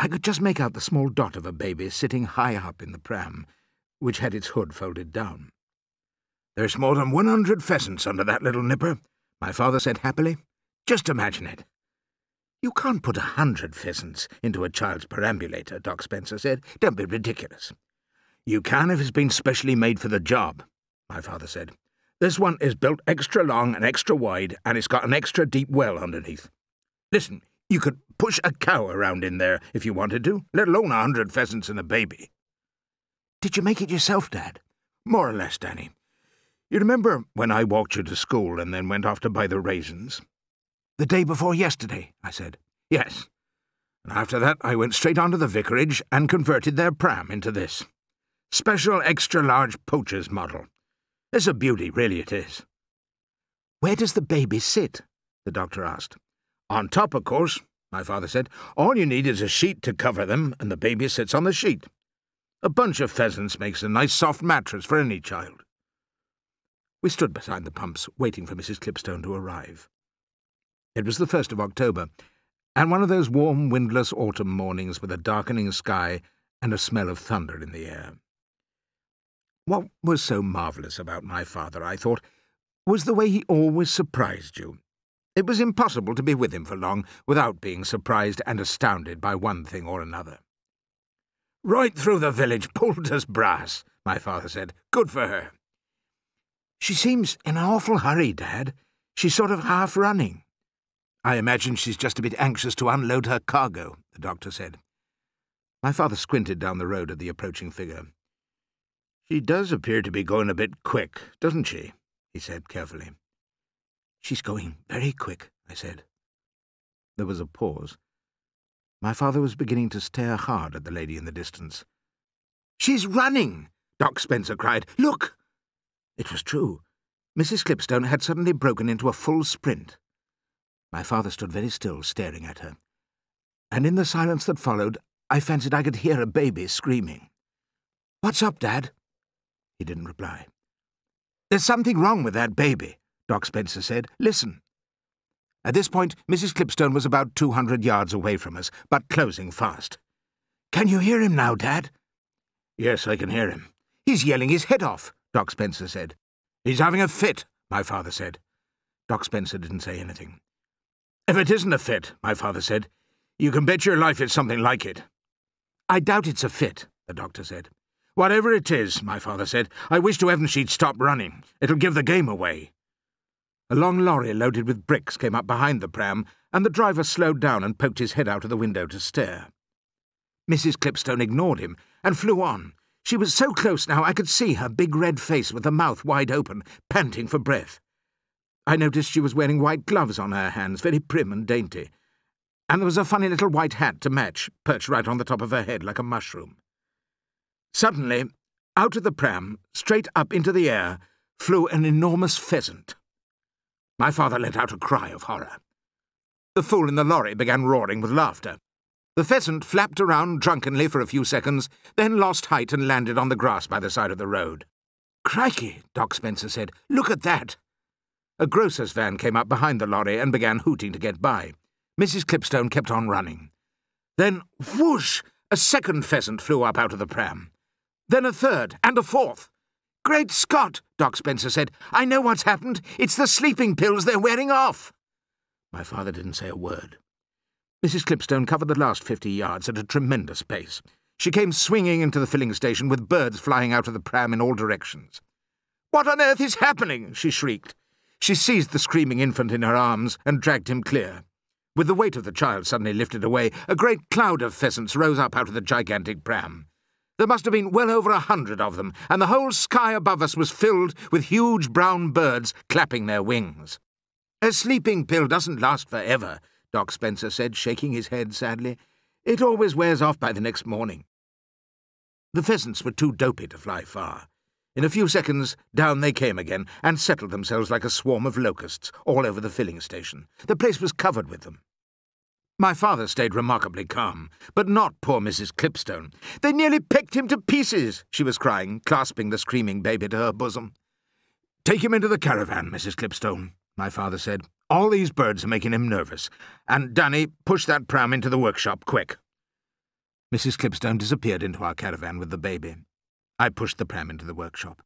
I could just make out the small dot of a baby sitting high up in the pram, which had its hood folded down. There's more than 100 pheasants under that little nipper, my father said happily. Just imagine it. You can't put a hundred pheasants into a child's perambulator, Doc Spencer said. Don't be ridiculous. You can if it's been specially made for the job, my father said. This one is built extra long and extra wide, and it's got an extra deep well underneath. Listen, you could push a cow around in there if you wanted to, let alone a hundred pheasants and a baby. Did you make it yourself, Dad? More or less, Danny. You remember when I walked you to school and then went off to buy the raisins? The day before yesterday, I said. Yes. And after that, I went straight on to the vicarage and converted their pram into this. Special extra large poacher's model. It's a beauty, really it is. Where does the baby sit? the doctor asked. On top, of course, my father said. All you need is a sheet to cover them, and the baby sits on the sheet. A bunch of pheasants makes a nice soft mattress for any child. We stood beside the pumps, waiting for Mrs. Clipstone to arrive. It was the first of October, and one of those warm, windless autumn mornings with a darkening sky and a smell of thunder in the air. What was so marvellous about my father, I thought, was the way he always surprised you. It was impossible to be with him for long without being surprised and astounded by one thing or another. Right through the village, pulled as brass, my father said. Good for her. She seems in an awful hurry, Dad. She's sort of half running. I imagine she's just a bit anxious to unload her cargo, the doctor said. My father squinted down the road at the approaching figure. She does appear to be going a bit quick, doesn't she? he said carefully. She's going very quick, I said. There was a pause. My father was beginning to stare hard at the lady in the distance. She's running! Doc Spencer cried. Look! It was true. Mrs. Clipstone had suddenly broken into a full sprint. My father stood very still, staring at her. And in the silence that followed, I fancied I could hear a baby screaming. What's up, Dad? He didn't reply. There's something wrong with that baby, Doc Spencer said. Listen. At this point, Mrs. Clipstone was about 200 yards away from us, but closing fast. Can you hear him now, Dad? Yes, I can hear him. He's yelling his head off, Doc Spencer said. He's having a fit, my father said. Doc Spencer didn't say anything. If it isn't a fit, my father said, you can bet your life it's something like it. I doubt it's a fit, the doctor said. Whatever it is, my father said, I wish to heaven she'd stop running. It'll give the game away. A long lorry loaded with bricks came up behind the pram, and the driver slowed down and poked his head out of the window to stare. Mrs. Clipstone ignored him and flew on. She was so close now I could see her big red face with the mouth wide open, panting for breath. I noticed she was wearing white gloves on her hands, very prim and dainty, and there was a funny little white hat to match, perched right on the top of her head like a mushroom. Suddenly, out of the pram, straight up into the air, flew an enormous pheasant. My father let out a cry of horror. The fool in the lorry began roaring with laughter. The pheasant flapped around drunkenly for a few seconds, then lost height and landed on the grass by the side of the road. Crikey, Doc Spencer said. Look at that. A grocer's van came up behind the lorry and began hooting to get by. Mrs. Clipstone kept on running. Then, whoosh, a second pheasant flew up out of the pram. Then a third, and a fourth. Great Scott, Doc Spencer said. I know what's happened. It's the sleeping pills they're wearing off. My father didn't say a word. Mrs. Clipstone covered the last fifty yards at a tremendous pace. She came swinging into the filling station with birds flying out of the pram in all directions. What on earth is happening? she shrieked. She seized the screaming infant in her arms and dragged him clear. With the weight of the child suddenly lifted away, a great cloud of pheasants rose up out of the gigantic pram. There must have been well over a hundred of them, and the whole sky above us was filled with huge brown birds clapping their wings. A sleeping pill doesn't last forever, Doc Spencer said, shaking his head sadly. It always wears off by the next morning. The pheasants were too dopey to fly far. In a few seconds, down they came again and settled themselves like a swarm of locusts all over the filling station. The place was covered with them. My father stayed remarkably calm, but not poor Mrs. Clipstone. They nearly pecked him to pieces, she was crying, clasping the screaming baby to her bosom. Take him into the caravan, Mrs. Clipstone, my father said. All these birds are making him nervous. And, Danny, push that pram into the workshop, quick. Mrs. Clipstone disappeared into our caravan with the baby. I pushed the pram into the workshop.